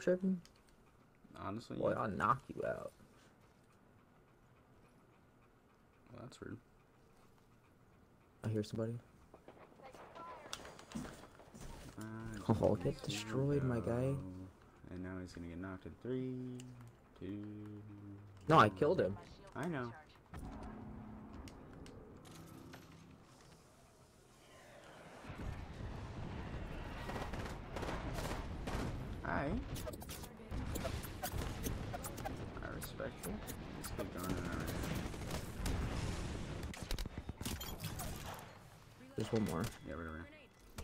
tripping? Honestly, Boy, yeah. I'll knock you out. Well, that's weird. I hear somebody. Uh, Oh, get destroyed, my guy. And now he's gonna get knocked in three, two. No, I killed him. I know. Hi. I respect you. Let's keep going in There's one more. Yeah, right over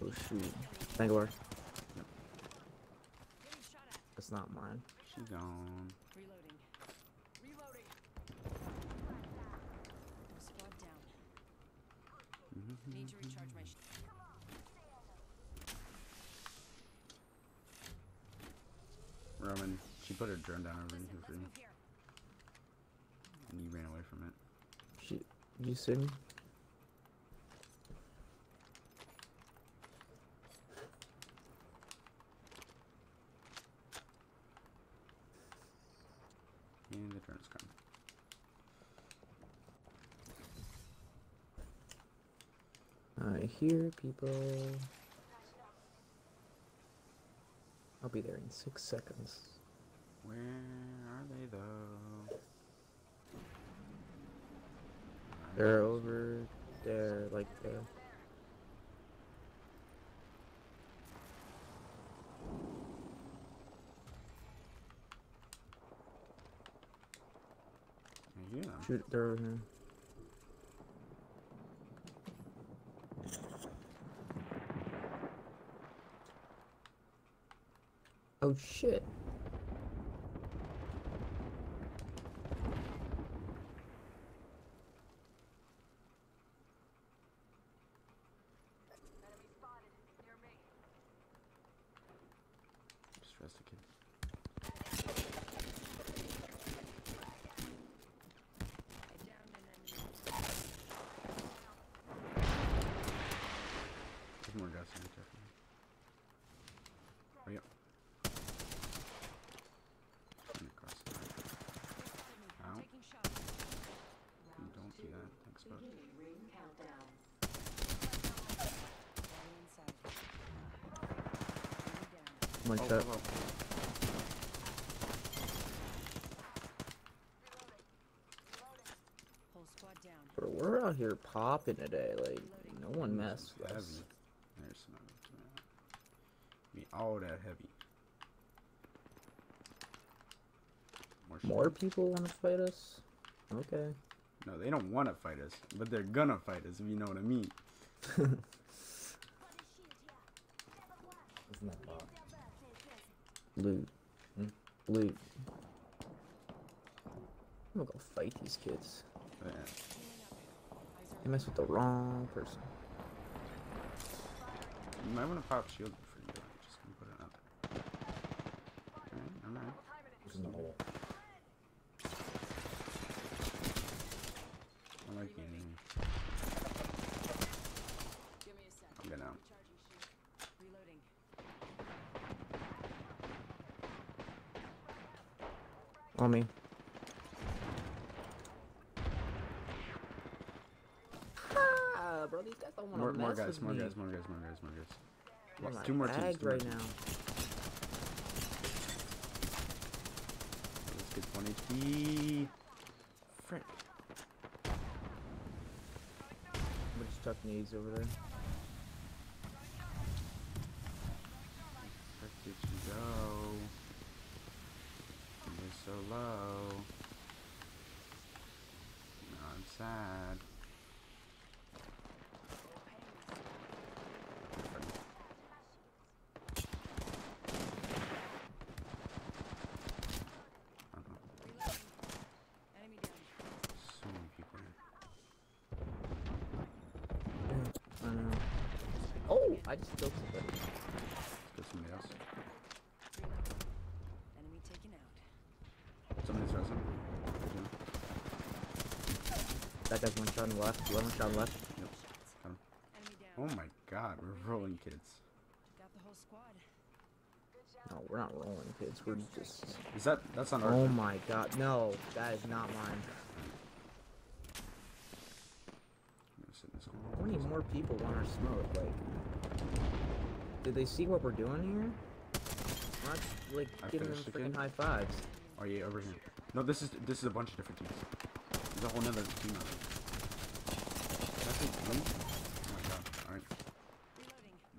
Oh shoot. Bangalore. Yep. That's not mine. She's gone. Reloading. Reloading. Squad down. Need to recharge my. Sh- Roman, she put her drone down over here for let's you, move here. and you ran away from it. She, you see me? And the drone's gone. I hear people. I'll be there in six seconds. Where are they though? They're over there, like uh, there. Hear them. Shoot, they're over here. Oh shit. More guys in definitely. Hurry up. Coming across the line. Ow. Taking shots. You don't do that. Thanks, bud. Going inside. Oh, that. oh, oh. Whole squad down. Bro, we're out here popping today. Like, no one messed with Heavy. us. There's some of it. Be all that heavy. More. More people want to fight us? Okay. No, they don't want to fight us, but they're gonna fight us if you know what I mean. Isn't that? Loot. Hmm? Loot. I'm gonna go fight these kids. But, yeah. You mess with the wrong person. You might want to pop shield before you go. Just gonna put it out there. Alright, alright. Who's in the hole? I like you anyway. Give me a sec. I'm gonna. Recharging shield. Reloading. On me. Ah, bro, these guys don't want More, to more guys, with more me. guys, more guys, more guys, more guys. I'm in my Two more teams, bag two more right teams. now. Let's get 20 HP. Frick. We're just tucking these over there. Where did you go? You're so low. Now I'm sad. Uh-huh. Enemy down. So many people here. I know. Oh, I just killed somebody. Let's somebody else. Enemy taken out. Somebody's resting. That guy's one shot on the left. One shot on the left. Yep. Got him. Oh my god, we're rolling kids. Got the whole squad. Oh, we're not rolling, kids. We're just. Is that that's on our? Oh my god, no, that is not mine. I'm gonna sit in this How many more people want our smoke? Like, did they see what we're doing here? We're not like I giving them freaking high fives. Oh yeah, over here. No, this is this is a bunch of different teams. There's a whole nother team out there. That's a team. Oh my god. Alright,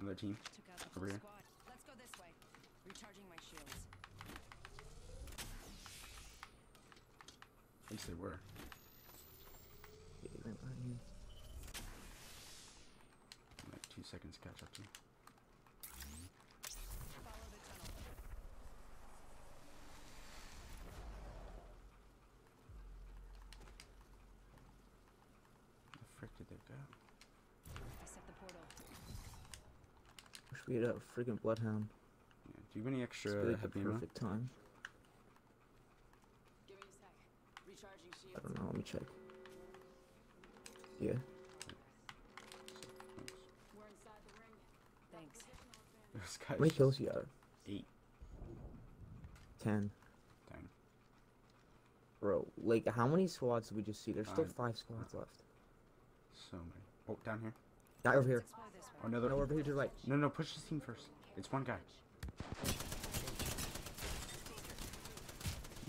another team. Took out the Over here. Let's go this way. Recharging my shields. At least they were. Yeah, they went right here. Like two seconds to catch up to. you. Follow the frick did they go? I set the portal. Wish we had a freaking bloodhound. Yeah. Do you have any It's extra really the heavy ammo? perfect time. Give me a sec. Recharging I don't know. Let me check. Yeah. This guy's many kills you? Eight. Ten. Dang. Bro, like, how many squads did we just see? There's still five squads left. So many. Oh, down here. Guy over here. Explore this way. Oh, another. No, over here to the right. No, no, push this team first. It's one guy.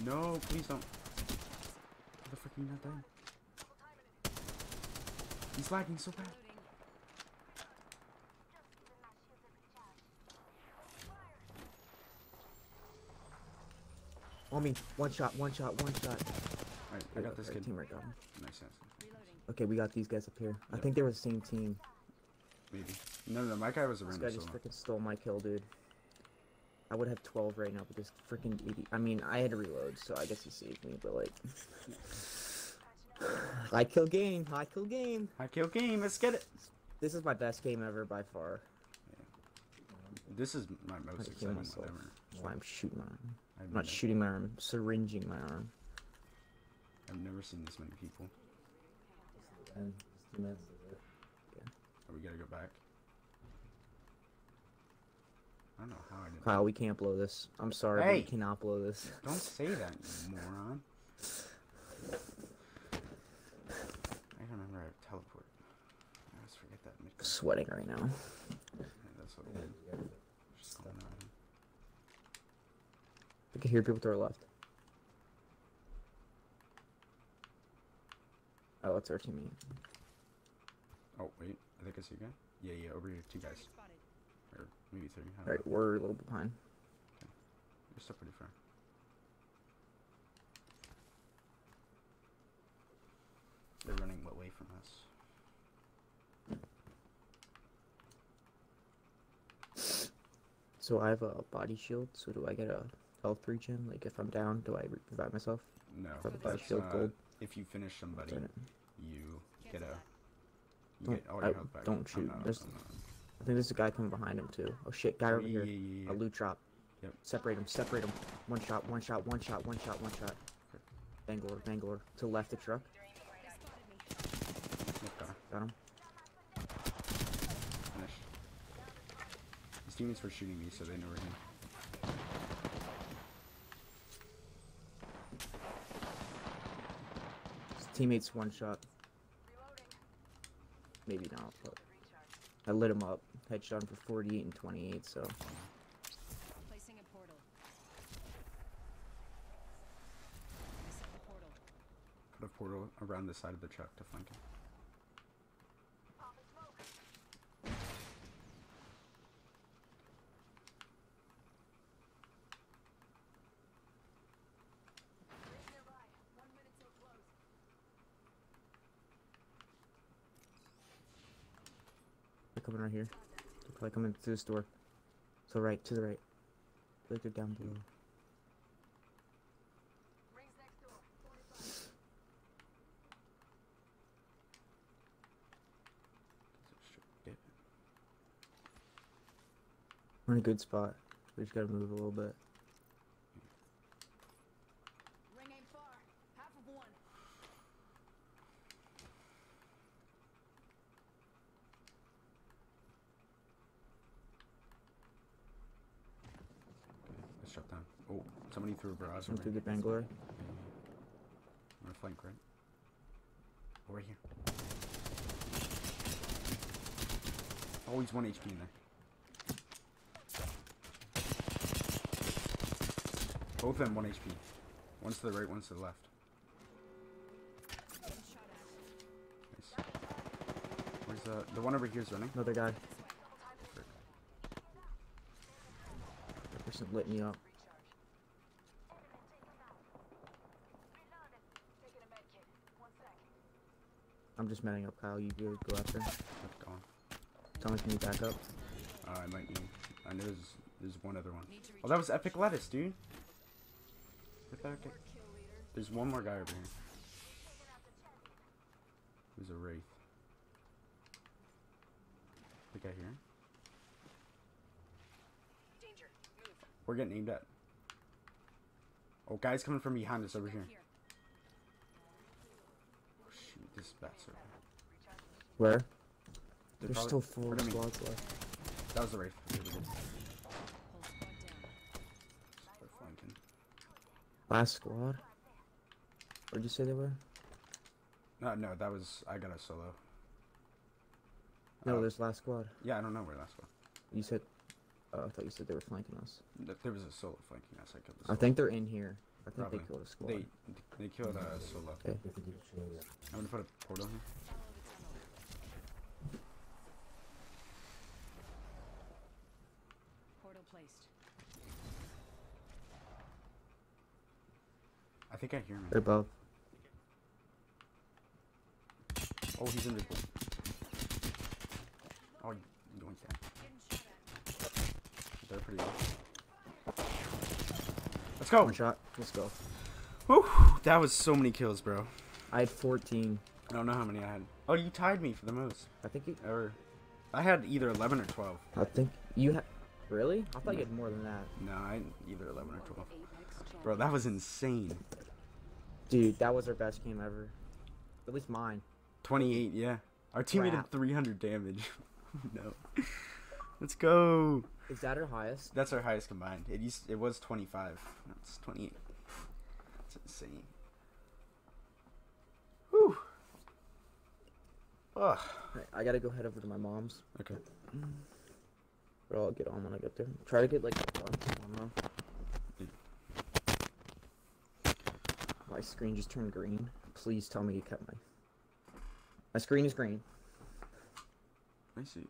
No, please don't. How the frick are you not? He's lagging so bad. On me. One shot, one shot, one shot. Alright, I got this Our kid. Teammate got him. Nice. Okay, we got these guys up here. I think they were the same team. Maybe. No, no, my guy was a This random This guy just freaking stole my kill, dude. I would have 12 right now, but this freaking idiot. I mean, I had to reload, so I guess he saved me, but like. high kill game, high kill game. High kill game, let's get it. This is my best game ever by far. Yeah. This is my most exciting one ever. That's why I'm shooting. I've, I'm not shooting my arm, I'm syringing my arm. I've never seen this many people. And two minutes Are we gotta go back? I don't know how I did. Kyle, we can't blow this. I'm sorry, but we cannot blow this. Don't say that, you moron. I don't remember how to teleport. I always forget that. Sweating right now. Yeah, that's what it is. Just going on. I can hear people to our left. Oh, that's our teammate. Oh, wait. I think I see a guy. Yeah, yeah, over here. Two guys. Or maybe three. Alright, we're a little behind. We're still pretty far. They're running away from us. So I have a body shield, so do I get a health regen? Like if I'm down, do I re- revive myself? No. The that's, uh? If you finish somebody, you get a. You Don't- get all I- health back. don't shoot. not- There's- I think there's a guy coming behind him too. Oh shit, guy over yeah, here. yeah, yeah, yeah. A loot drop. Yep. Separate him, separate him. One shot, one shot, one shot, one shot, one shot. Okay. Bangalore, Bangalore. To the left of truck. They spotted me. Yep, got. Got him. Finish. His teammates were shooting me, so they know we're here. His teammate's one shot. Maybe not, but I lit him up. Headshot him for 48 and 28, so Placing a portal. I set portal. Put a portal around the side of the truck to flank him. Coming right here. They're probably coming through this door. So right, to the right. Look, they're down below. We're in a good spot. We just gotta move a little bit. Ring ain't far. Half of one. Somebody threw a barrage Someone over through the Bangalore. I'm gonna flank, right? Over here. He's 1 HP in there. Both of them 1 HP. One's to the right, one's to the left. Getting shot at. Nice. Where's the... The one over here's running. Another guy. That person lit me up. I'm just manning up, Kyle. You good? Go after. going. Tell me, can you back up? Uh, I might need... I know there's, there's one other one. Oh, that was Epic Lettuce, dude. Get back. There's one more guy over here. Who's a wraith? The guy here. Danger. Move. We're getting aimed at. Oh, guys coming from behind us over here. Here. This bat. Where? They're There's probably- still four what do mean? squads left. That was the wraith. Okay, good. Whole squad down. They're flanking. Last squad? Where'd you say they were? No, no, that was I got a solo. No, Uh, there's last squad. Yeah, I don't know where last squad. You said. Oh, I thought you said they were flanking us. There was a solo flanking us. I I think they're in here. I think Probably. they killed a squad. They they killed uh, a solo. Okay. I'm gonna put a portal here. Follow the tunnel. Portal placed. I think I hear him. They're both. Oh, he's in invisible. Oh, you yoink that. Getting shot. They're pretty low. Let's go. One shot. Let's go. Whew, that was so many kills, bro. I had 14. I don't know how many I had. Oh, you tied me for the most I think you. ever. I had either 11 or 12. I think you had. Really? I thought you had more than that. No, I had either 11 or 12. Bro, that was insane. Dude, that was our best game ever. At least mine. 28, yeah. Our teammate Crap. did 300 damage. no. Let's go. Is that our highest? That's our highest combined. It used it was 25. No, it's 28. It's insane. Whew. Ugh. Alright, I gotta go head over to my mom's. Okay. But I'll get on when I get there. Try to get like a bunch. I. My screen just turned green. Please tell me you kept my. My screen is green. I see.